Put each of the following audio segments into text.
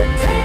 the day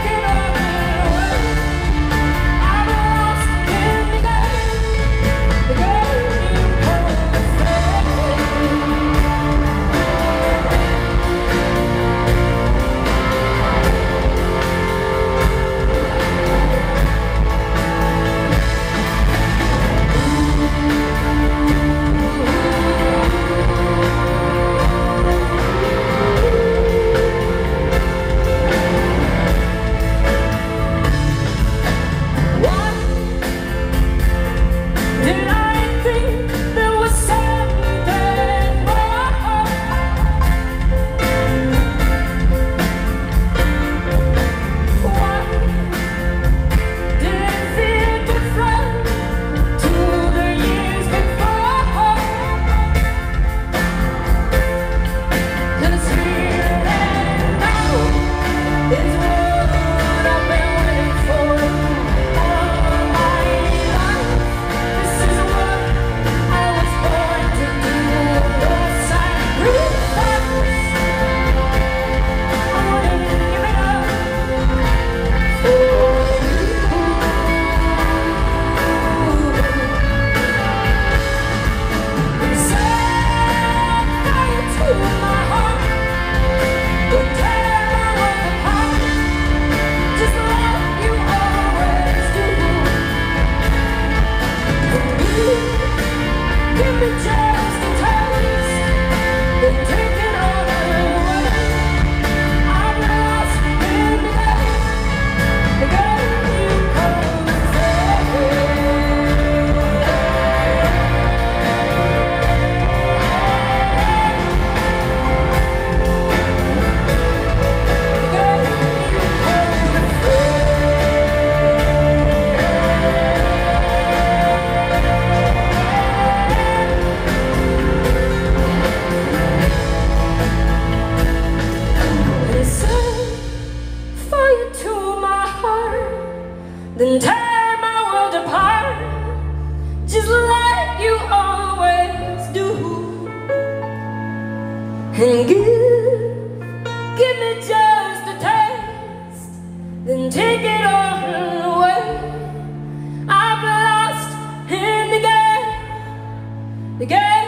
Then tear my world apart. Just like you always do. And give, give me just a taste. Then take it all away. I've lost in the game. The game